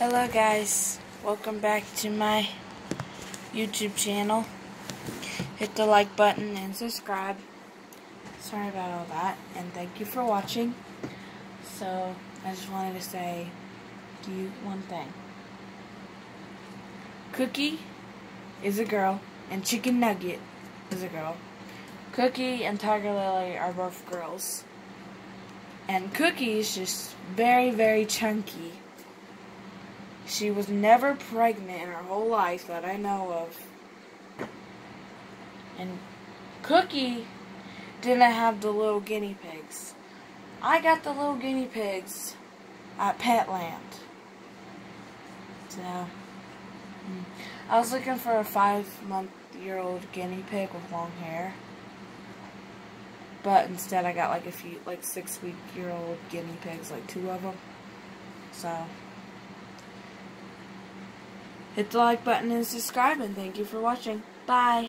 Hello guys, welcome back to my YouTube channel. Hit the like button and subscribe. Sorry about all that, and thank you for watching. So, I just wanted to say to you one thing. Cookie is a girl, and Chicken Nugget is a girl. Cookie and Tiger Lily are both girls. And Cookie is just very, very chunky. She was never pregnant in her whole life that I know of. And Cookie didn't have the little guinea pigs. I got the little guinea pigs at Petland. So, hmm. I was looking for a five month year old guinea pig with long hair. But instead I got like a few, like six week year old guinea pigs, like two of them. So, Hit the like button and subscribe and thank you for watching. Bye.